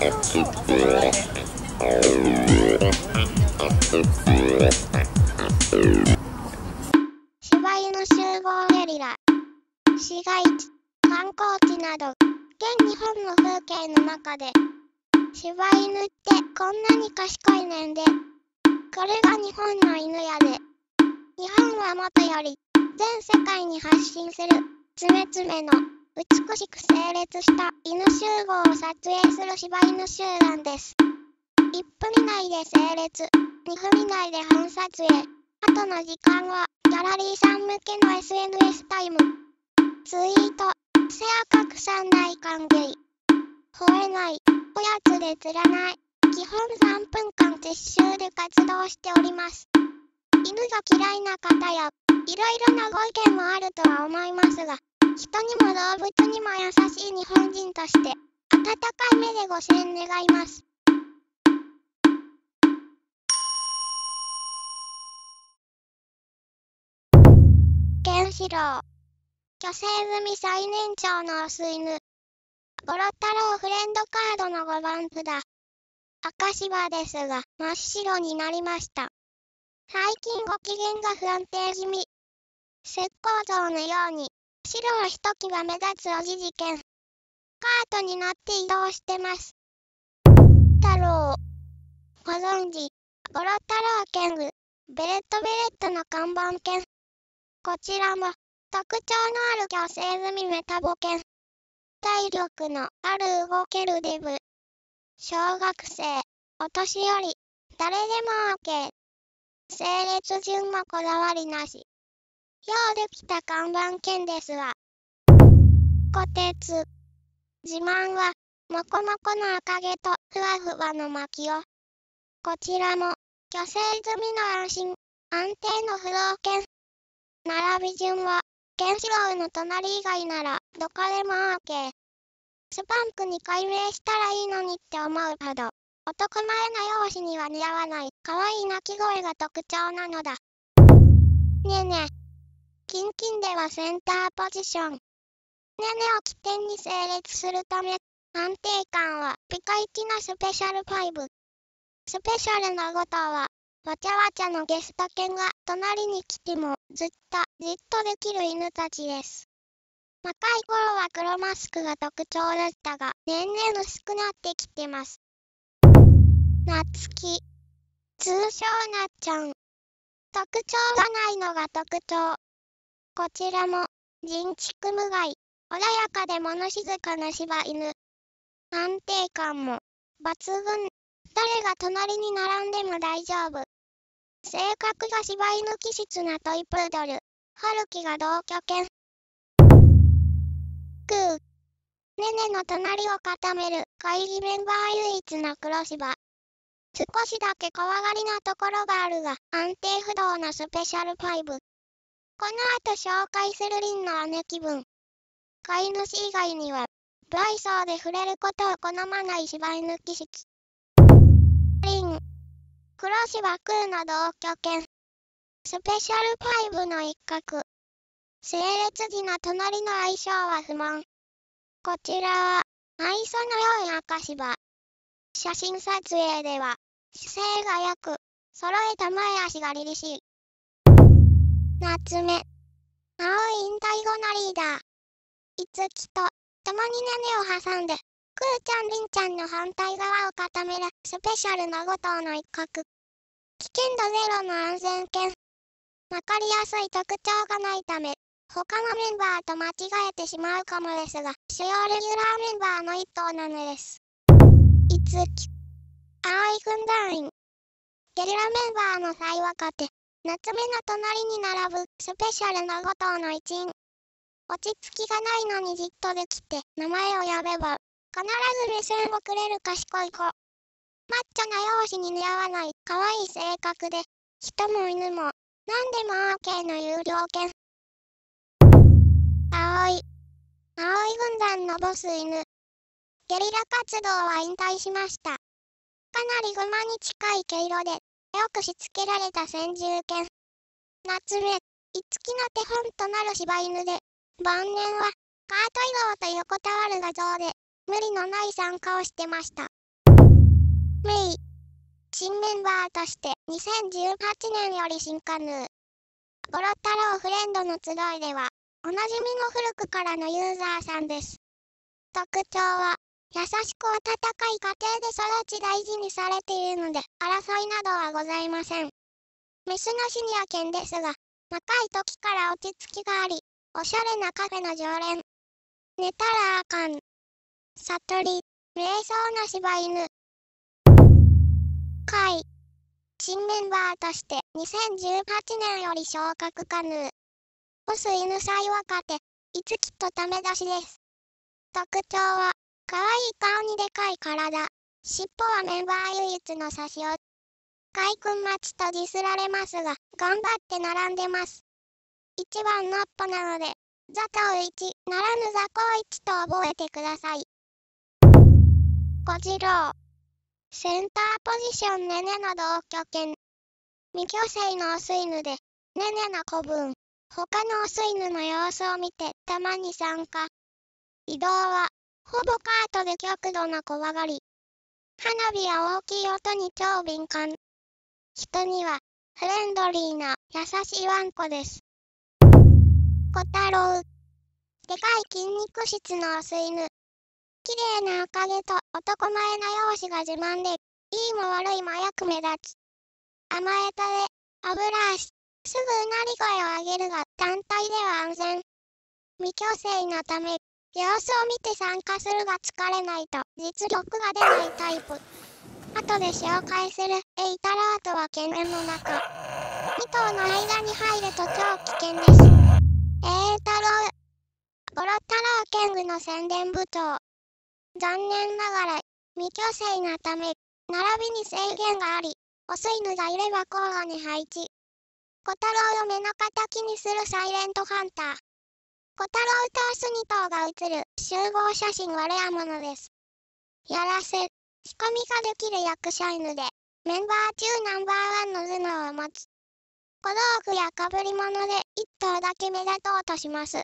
柴犬集合ゲリラ。市街地観光地など現日本の風景の中で柴犬ってこんなに賢いねんで。これが日本の犬やで。日本はもとより全世界に発信するつめつめの美しく整列した犬集合を撮影する柴犬集団です。1分以内で整列2分以内で本撮影。後の時間はギャラリーさん向けの SNS タイム。ツイートシェア拡散大歓迎。吠えないおやつで釣らない基本3分間実習で活動しております。犬が嫌いな方やいろいろなご意見もあるとは思いますが人にも動物にも優しい日本人として温かい目でご支援願います。ケンシロウ虚勢済み最年長のオス犬。ボロ太郎フレンドカードの5番札。赤芝ですが真っ白になりました。最近ご機嫌が不安定気味。石膏像のように白はひときわ目立つおじ事件カートになって移動してます。太郎ご存知ボロ太郎剣具。ベレットベレットの看板犬こちらも特徴のある虚勢済みメタボ犬体力のある動けるデブ。小学生お年寄り。誰でも OK 整列順もこだわりなし。ようできた看板犬ですわ。虎鉄自慢はもこもこの赤毛とふわふわの巻を。こちらも虚勢済みの安心安定の不老犬。並び順はケンシロウの隣以外ならどこでも OK スパンクに改名したらいいのにって思うほど男前な容姿には似合わない可愛い鳴き声が特徴なのだ。ねえねえキンキンではセンターポジション。ねねを起点に整列するため安定感はピカイチなスペシャル5スペシャルな5頭はわちゃわちゃのゲスト犬が隣に来てもずっとじっとできる犬たちです。若い頃は黒マスクが特徴だったが年々薄くなってきてます。なつき。通称なっちゃん。特徴がないのが特徴。こちらも人畜無害。穏やかで物静かな柴犬。安定感も。抜群。誰が隣に並んでも大丈夫。性格が柴犬気質なトイプードル。春樹が同居犬。クー。ねねの隣を固める。会議メンバー唯一の黒芝。少しだけ怖がりなところがあるが安定不動のスペシャル5この後紹介するリンの姉気分。飼い主以外にはブライソーで触れることを好まない柴犬気質リン黒芝クーの同居犬。スペシャル5の一角。整列時の隣の相性は不問こちらは愛想の良い赤芝写真撮影では姿勢が良く揃えた前足が凛々しい。夏目。青い引退後のリーダーいつきと共に根を挟んでくーちゃんりんちゃんの反対側を固めるスペシャルな5頭の一角。危険度ゼロの安全圏。わかりやすい特徴がないため他のメンバーと間違えてしまうかもですが主要レギュラーメンバーの一頭なのです。いつき青い軍団員。ゲリラメンバーの最若手。夏目の隣に並ぶスペシャルな5頭の一員。落ち着きがないのにじっとできて名前を呼べば必ず目線をくれる賢い子。マッチョな容姿に似合わない可愛い性格で人も犬も何でも OK の有料犬。青い。青い軍団のボス犬。ゲリラ活動は引退しました。かなりグマに近い毛色でくしつけられた先住犬夏目いつきの手本となる柴犬で晩年はカート移動と横たわる画像で無理のない参加をしてましたメイ。新メンバーとして2018年より新加入。ボロ太郎フレンドの集いでは、おなじみの古くからのユーザーさんです。特徴は、優しく温かい家庭で育ち大事にされているので、争いなどはございません。メスのシニア犬ですが、若い時から落ち着きがあり、おしゃれなカフェの常連。寝たらあかん。悟り、瞑想な柴犬。会。新メンバーとして2018年より昇格加入。オス犬最若手、いつきとため出しです。特徴は、可愛い顔にでかい体、尻尾はメンバー唯一の差しを。海君待ちとディスられますが、頑張って並んでます。一番のっぽなので、座頭1ならぬ座高1と覚えてください。小次郎。センターポジションねねの同居犬。未去勢のオス犬で、ねねの子分。他のオス犬の様子を見てたまに参加。移動は、ほぼカートで極度な怖がり。花火や大きい音に超敏感。人には、フレンドリーな優しいワンコです。小太郎。でかい筋肉質のオス犬。綺麗な赤毛と男前な容姿が自慢で、いいも悪いもよく目立つ。甘えたれ、油足、すぐうなり声を上げるが、単体では安全。未強制のため、様子を見て参加するが疲れないと実力が出ないタイプ。後で紹介するエイタラートは犬猿の中。2頭の間に入ると超危険です。エータロウ。ボロ太郎剣具の宣伝部長。残念ながら、未去勢なため、並びに制限があり、オス犬がいれば交互に配置。小太郎を目の敵にするサイレントハンター。小太郎とアスニトが写る集合写真はレアものです。やらせ、仕込みができる役者犬で、メンバー中ナンバーワンの頭脳を持つ。小道具や被り物で一頭だけ目立とうとします。